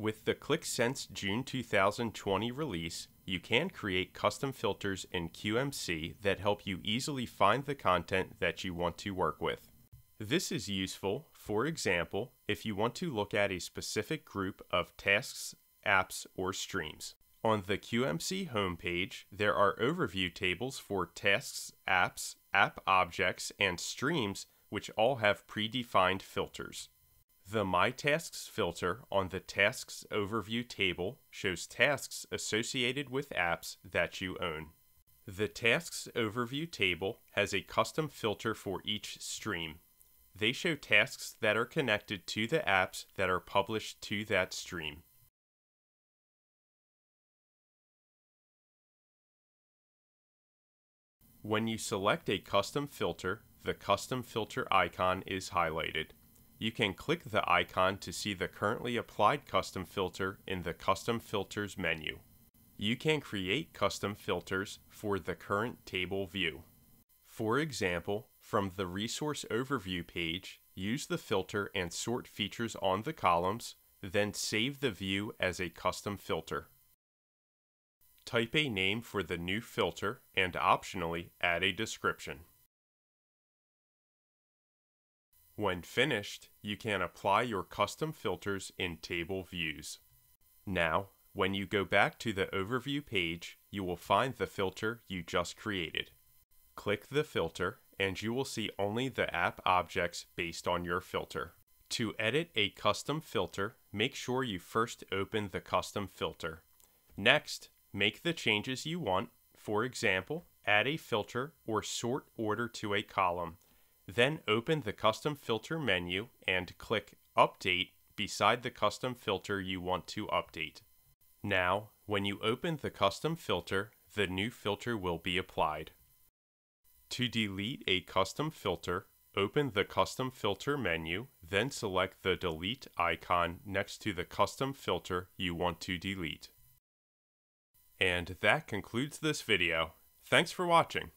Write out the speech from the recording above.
With the Qlik Sense June 2020 release, you can create custom filters in QMC that help you easily find the content that you want to work with. This is useful, for example, if you want to look at a specific group of tasks, apps, or streams. On the QMC homepage, there are overview tables for tasks, apps, app objects, and streams, which all have predefined filters. The My Tasks filter on the Tasks Overview table shows tasks associated with apps that you own. The Tasks Overview table has a custom filter for each stream. They show tasks that are connected to the apps that are published to that stream. When you select a custom filter, the custom filter icon is highlighted. You can click the icon to see the currently applied custom filter in the Custom Filters menu. You can create custom filters for the current table view. For example, from the Resource Overview page, use the filter and sort features on the columns, then save the view as a custom filter. Type a name for the new filter and optionally add a description. When finished, you can apply your custom filters in table views. Now, when you go back to the overview page, you will find the filter you just created. Click the filter and you will see only the app objects based on your filter. To edit a custom filter, make sure you first open the custom filter. Next, make the changes you want, for example, add a filter or sort order to a column then open the custom filter menu and click Update beside the custom filter you want to update. Now, when you open the custom filter, the new filter will be applied. To delete a custom filter, open the custom filter menu, then select the delete icon next to the custom filter you want to delete. And that concludes this video. Thanks for watching.